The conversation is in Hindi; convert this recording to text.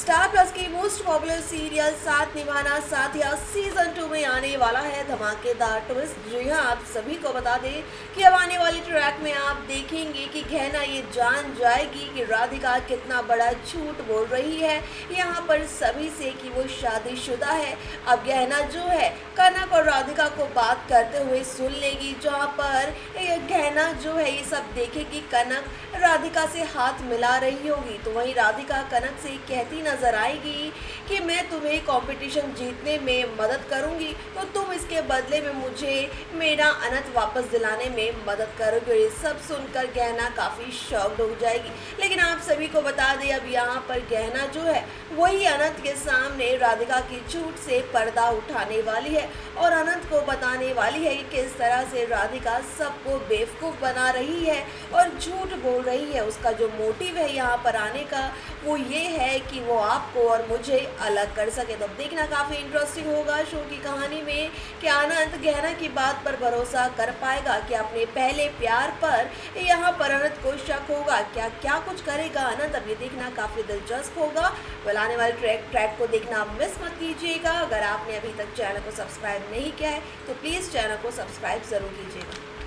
स्टार प्लस की most popular serial Saath Nibhana Saathiya season two में आने वाला है धमाकेदार ट्विस्ट जी हाँ आप सभी को बता दें कि अब आने वाले ट्रैक में आप देखेंगे कि गहना ये जान जाएगी कि राधिका कितना बड़ा झूठ बोल रही है। यहाँ पर सभी से कि वो शादीशुदा है। अब गहना जो है, कनक और राधिका को बात करते हुए सुन लेगी, जहाँ पर गहना जो है, ये सब देखेगी कनक। राधिका से हाथ मिला रही होगी तो वहीं राधिका कनक से कहती नज़र आएगी कि मैं तुम्हें कंपटीशन जीतने में मदद करूँगी तो तुम इसके बदले में मुझे मेरा अनंत वापस दिलाने में मदद करोगे। ये सब सुनकर गहना काफ़ी शॉक्ड हो जाएगी। लेकिन आप सभी को बता दें, अब यहाँ पर गहना जो है, वही अनंत के सामने राधिका की झूठ से पर्दा उठाने वाली है और अनंत को बताने वाली है कि किस तरह से राधिका सबको बेवकूफ़ बना रही है और झूठ बोल रही है। उसका जो मोटिव है यहाँ पर आने का, वो ये है कि वो आपको और मुझे अलग कर सके। तो देखना काफ़ी इंटरेस्टिंग होगा शो की कहानी में कि आनंद गहना की बात पर भरोसा कर पाएगा कि अपने पहले प्यार पर यहाँ पर अनंत को शक होगा। क्या क्या कुछ करेगा अनंत? अब ये देखना काफ़ी दिलचस्प होगा। बुलाने वाले ट्रैक ट्रैक को देखना मिस मत कीजिएगा। अगर आपने अभी तक चैनल को सब्सक्राइब नहीं किया है तो प्लीज़ चैनल को सब्सक्राइब ज़रूर कीजिएगा।